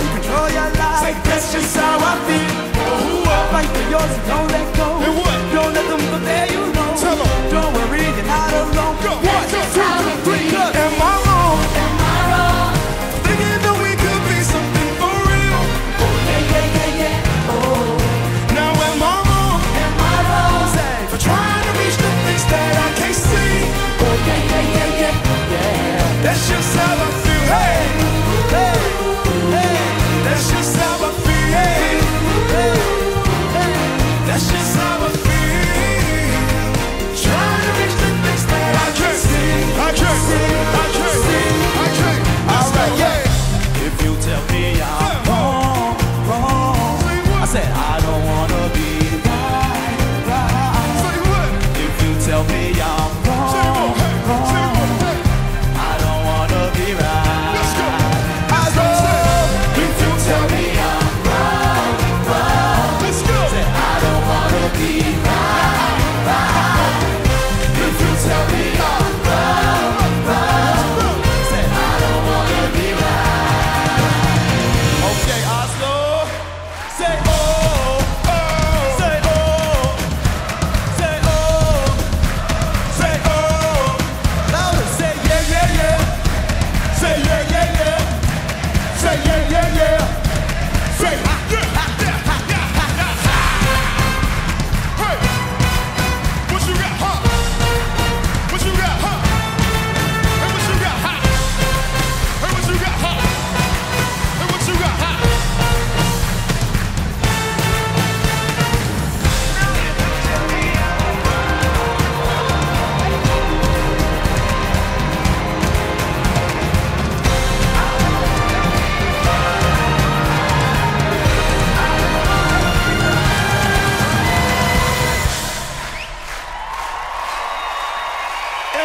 don't control your life. Say that's just how I feel. Oh, oh. Fight for yours and don't let go. And what? Don't let them put there you know. Tell them. Don't worry, you're not alone. Go. One, two, two, three. Good. Am I wrong? Am I wrong? Thinking that we could be something for real. Oh yeah, yeah, yeah, yeah. Oh. Now am I wrong? Am I wrong? Say for trying to reach the things that I can't see. Oh yeah, yeah, yeah, yeah, yeah. That's just said, I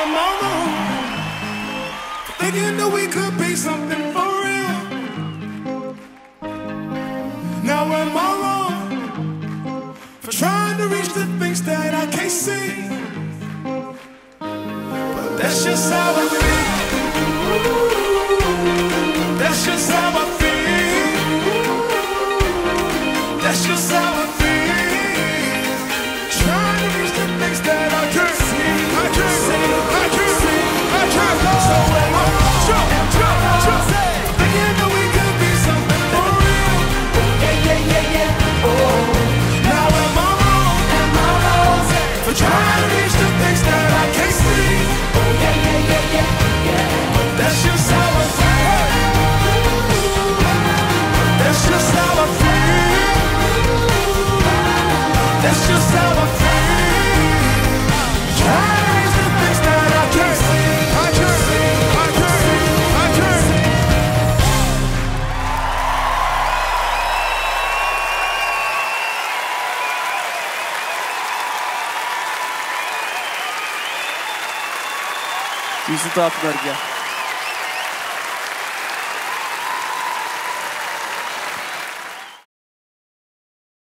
tomorrow. Thinking that we could be something for real. Now am I wrong for trying to reach the things that I can't see? But that's just how it be. That's just how I feel. That's just how I feel. Yusuf Atlar gel.